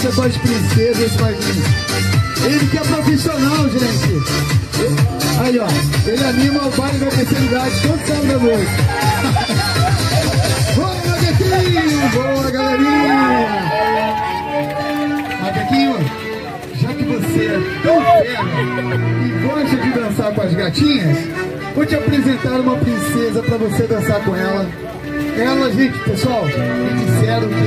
Você com princesa princesas, esse Marquinhos. Ele que é profissional, gente. Aí, ó. Ele anima o baile da terceira idade todo sábado à noite. Boa, Maguetinho! Boa, galerinha! Maguetinho, já que você é tão fera e gosta de dançar com as gatinhas, vou te apresentar uma princesa pra você dançar com ela. Ela, gente, pessoal, me disseram